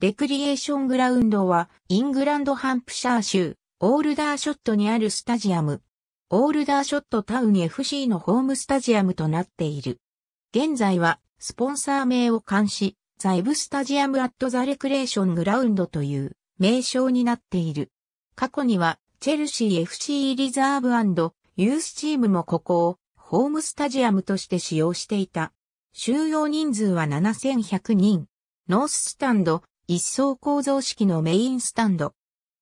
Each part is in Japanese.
レクリエーショングラウンドは、イングランドハンプシャー州、オールダーショットにあるスタジアム。オールダーショットタウン FC のホームスタジアムとなっている。現在は、スポンサー名を冠し、ザイブスタジアムアットザレクレーショングラウンドという名称になっている。過去には、チェルシー FC リザーブユースチームもここをホームスタジアムとして使用していた。収容人数は7100人。ノーススタンド、一層構造式のメインスタンド。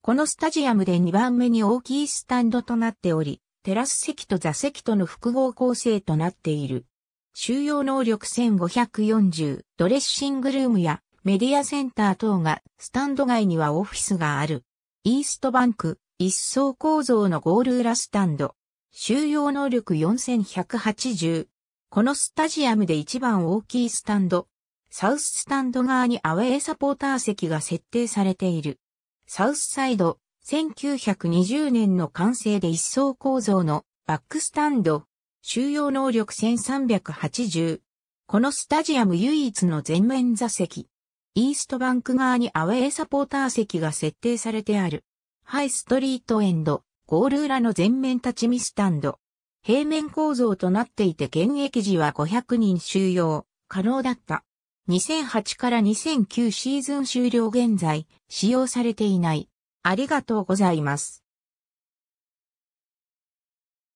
このスタジアムで2番目に大きいスタンドとなっており、テラス席と座席との複合構成となっている。収容能力1540、ドレッシングルームやメディアセンター等が、スタンド外にはオフィスがある。イーストバンク、一層構造のゴール裏スタンド。収容能力4180。このスタジアムで一番大きいスタンド。サウススタンド側にアウェーサポーター席が設定されている。サウスサイド、1920年の完成で一層構造のバックスタンド。収容能力1380。このスタジアム唯一の全面座席。イーストバンク側にアウェーサポーター席が設定されてある。ハイストリートエンド、ゴール裏の全面立ち見スタンド。平面構造となっていて現役時は500人収容可能だった。2008から2009シーズン終了現在使用されていない。ありがとうございます。